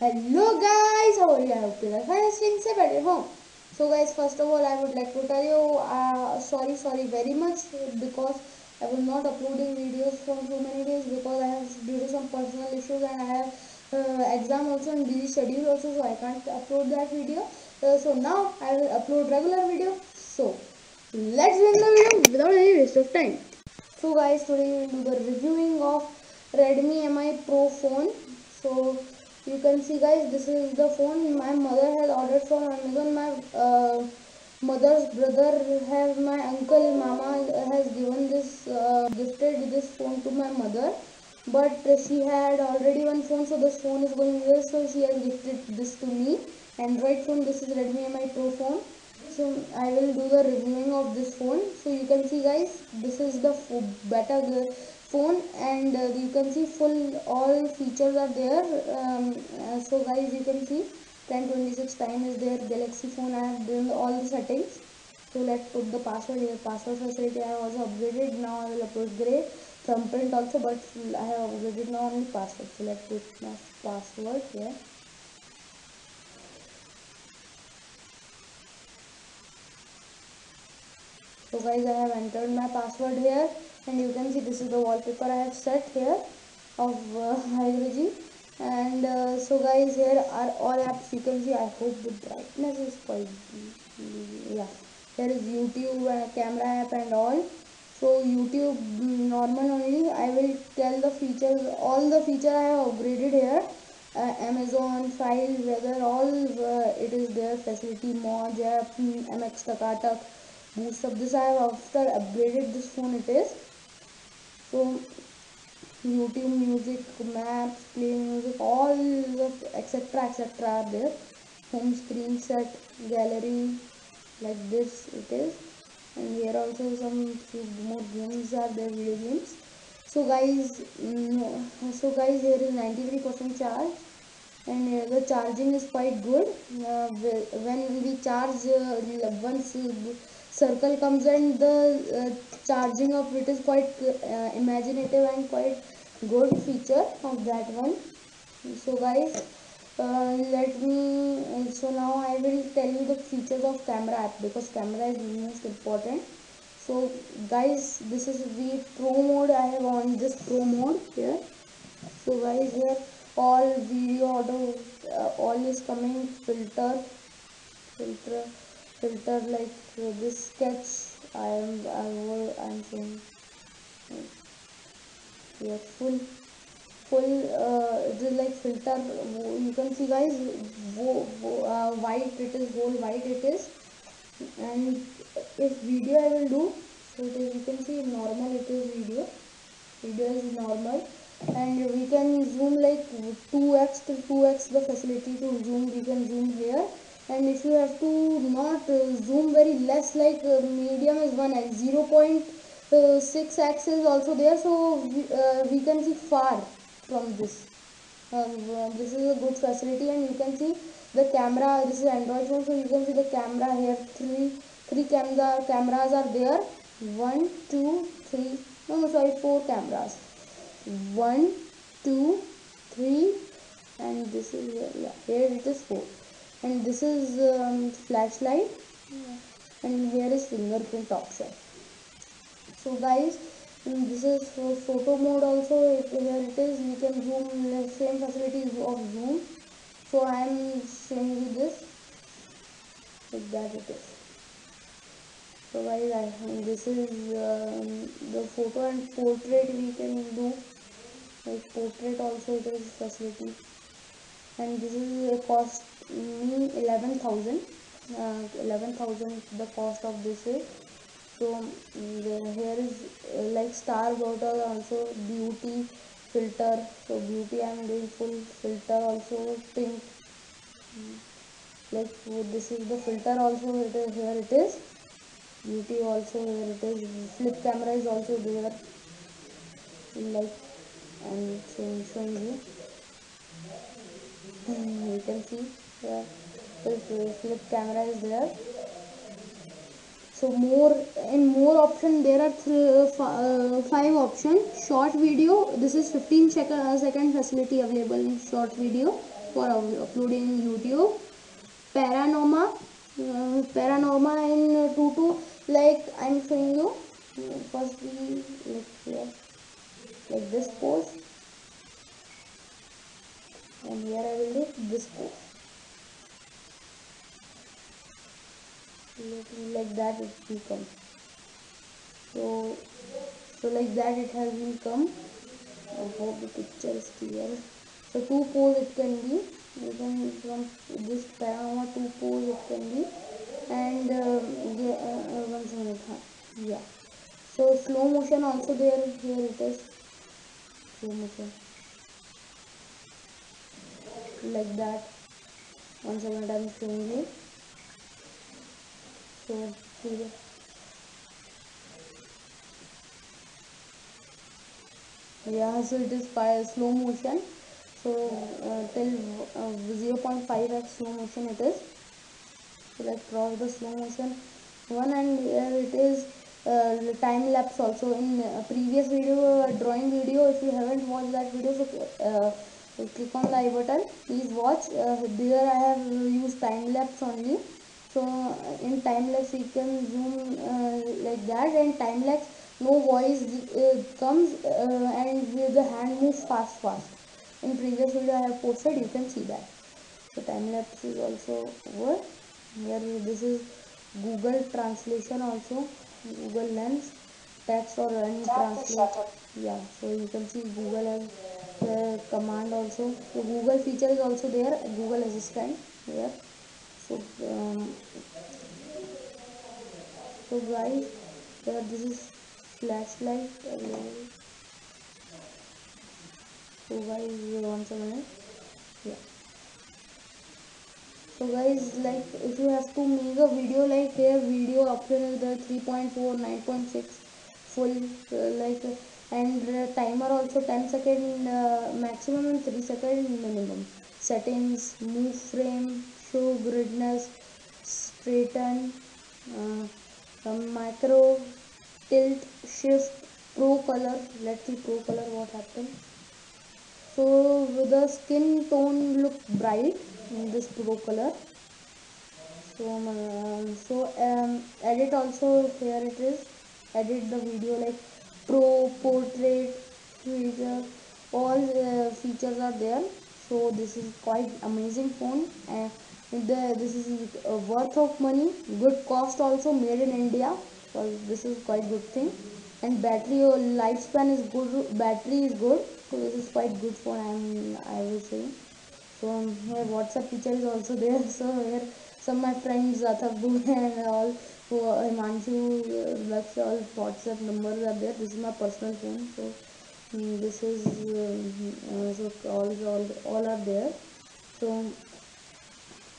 Hello guys, how are you? I hope you are fine, staying safe at your home. So guys, first of all, I would like to tell you, uh, sorry, sorry very much because I was not uploading videos from so many days because I have due to some personal issues and I have uh, exam also and busy schedule also, so I can't upload that video. Uh, so now I will upload regular video. So let's begin the video without any waste of time. So guys, today we will do the reviewing of Redmi Mi Pro phone. So you can see guys, this is the phone my mother has ordered from Amazon. My uh, mother's brother has my uncle mama has given this uh, gifted this phone to my mother. But she had already one phone, so this phone is going well. So she has gifted this to me. Android phone. This is Redmi Mi Pro phone so I will do the reviewing of this phone so you can see guys this is the better phone and uh, you can see full all features are there. Um, uh, so guys you can see 1026 time is there. Galaxy phone I have done all the settings. So let's put the password here. Password facility I have also upgraded. Now I will upgrade thumbprint also but I have upgraded now only password. So let's put my password here. So guys i have entered my password here and you can see this is the wallpaper i have set here of uh, and uh, so guys here are all apps. You can see i hope the brightness is quite yeah. Here is youtube uh, camera app and all. So youtube normal only. I will tell the features all the feature i have upgraded here. Uh, amazon file weather all uh, it is there. Facility mod app mx takatak boost. Up this I have after upgraded this phone it is so YouTube music maps play music all the etc etc are there home screen set gallery like this it is and here also some few more games are there video games so guys mm, so guys here is 93 percent charge and uh, the charging is quite good uh, when we charge uh, once circle comes and the uh, charging of it is quite uh, imaginative and quite good feature of that one. So guys uh, let me so now I will tell you the features of camera app because camera is most important. So guys this is the pro mode I have on this pro mode here. So guys here all video auto uh, all is coming filter filter filter like uh, this sketch I am I will I'm saying yeah full full uh, it is like filter you can see guys wo, wo, uh, white it is whole white it is and if video I will do so it is you can see normal it is video video is normal and we can zoom like 2x to 2x the facility to zoom we can zoom here and if you have to not uh, zoom very less like uh, medium is 1x 0 0.6x is also there so we, uh, we can see far from this. Um, uh, this is a good facility and you can see the camera this is android phone so you can see the camera here. Three three camera cameras are there. One two three no no sorry four cameras. One two three and this is yeah here it is four and this is um, flashlight. Yeah. and here is fingerprint option. So guys this is for photo mode also. Here it is we can zoom same facilities of zoom. So i am showing you this. Like that it is. So guys I, this is um, the photo and portrait we can do. Like portrait also it is facility. And this is a cost me 11000 uh, 11000 the cost of this is so the, here is like star bottle also beauty filter. So beauty i am doing full filter also pink. Like this is the filter also it is here it is. Beauty also here it is. Flip camera is also there. Like and showing, showing you. Hmm, you can see here flip camera is there. So more in more option there are three, uh, five options short video this is 15 second, uh, second facility available in short video for uploading in youtube. Paranorma uh, paranorma in tutu like i'm showing you first we like here like this pose. And here I will do this pose like that it will come. So so like that it has been come. I hope the picture is clear. So two pose it can be. You can from this panorama two pose it can be. And uh, yeah, uh, one minute yeah. So slow motion also there here it is. Slow motion. Like that. Once again I'm showing you so here yeah so it is by slow motion. So uh, till uh, 0.5x slow motion it is. So let's cross the slow motion. One and here it is uh, time lapse also. In previous video uh, drawing video if you haven't watched that video so uh, click on the i button. Please watch. Uh, there i have used time lapse only so uh, in time lapse you can zoom uh, like that and time lapse no voice uh, comes uh, and the hand moves fast fast. In previous video i have posted you can see that. So time lapse is also over. Here this is google translation also. Google lens text or any translate yeah so you can see google has the command also. So google feature is also there google assistant here so um, so guys here this is flashlight so guys once a minute yeah. So guys like if you have to make a video like here video option is the 3.4 9.6 full uh, like and timer also 10 second uh, maximum and 3 second minimum. Settings move frame show gridness straighten uh, macro tilt shift pro color let's see pro color what happens. So the skin tone look bright in this pro color. So uh, so um, edit also here it is. Edit the video like pro portrait feature all uh, features are there. So this is quite amazing phone and the, this is uh, worth of money good cost also made in india so this is quite good thing and battery or uh, lifespan is good battery is good so this is quite good phone i'm i will say so um, here whatsapp feature is also there so here some my friends Athabu and all who Himanshu, Lakshya, all WhatsApp numbers are there. This is my personal phone. So um, this is uh, so all, all all are there. So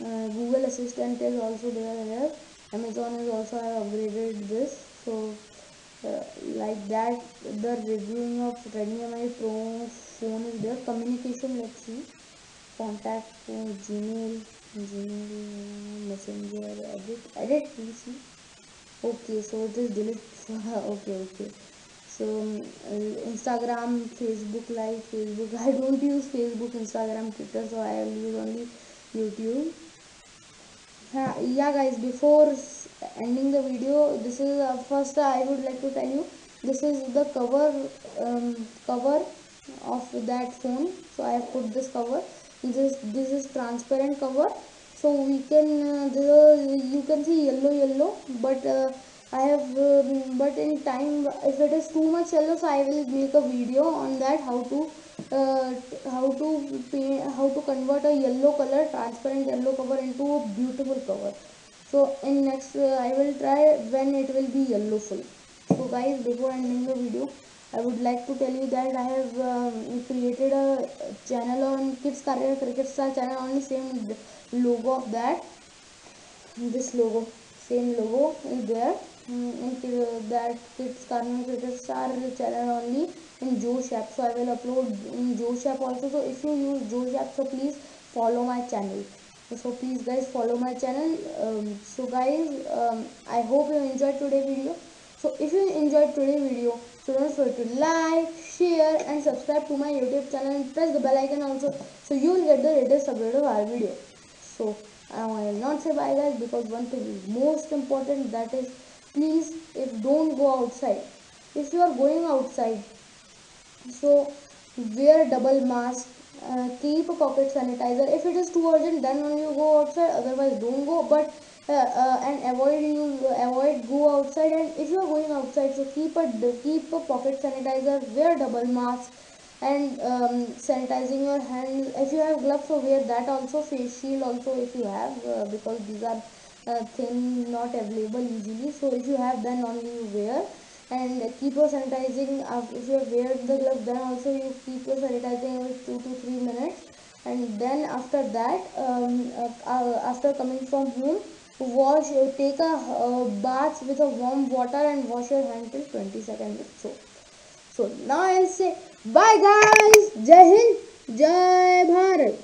uh, Google Assistant is also there here. Amazon is also upgraded this. So uh, like that the reviewing of Redmi Mi Pro phone is there. Communication let's see. Contact, uh, Gmail, Gmail, Messenger, edit, edit PC. Okay, so it is delete. okay, okay. So uh, Instagram, Facebook Live, Facebook. I don't use Facebook, Instagram, Twitter, so I use only YouTube. Uh, yeah, guys. Before ending the video, this is uh, first. I would like to tell you this is the cover um, cover of that phone. So I have put this cover this this is transparent cover so we can uh, the, you can see yellow yellow but uh, I have uh, but in time if it is too much yellow so I will make a video on that how to uh, how to paint, how to convert a yellow color transparent yellow cover into a beautiful cover. So in next uh, I will try when it will be yellow full so guys before ending the video I would like to tell you that I have um, created a channel on Kids Carnival Cricket Star channel only same logo of that. This logo same logo is there um, in that Carnival Cricket Star channel only in Josh app so I will upload in Josh app also. So if you use Josh app so please follow my channel. So please guys follow my channel. Um, so guys um, I hope you enjoyed today video. So if you enjoyed today video so don't forget to like share and subscribe to my youtube channel and press the bell icon also so you will get the latest update of our video. So i will not say bye guys because one thing is most important that is please if don't go outside. If you are going outside so wear double mask uh, keep a pocket sanitizer. If it is too urgent then only you go outside. Otherwise don't go. But uh, uh, and avoid you avoid go outside. And if you are going outside so keep a keep a pocket sanitizer wear double mask and um, sanitizing your hands if you have gloves so wear that also. Face shield also if you have uh, because these are uh, things not available easily. So if you have then only you wear. And keep your sanitizing uh, if you wear the glove then also you keep your sanitizing with two to three minutes. And then after that um, uh, uh after coming from home wash take a uh, bath with a warm water and wash your hand till 20 seconds with soap so now i'll say bye guys. Jai hind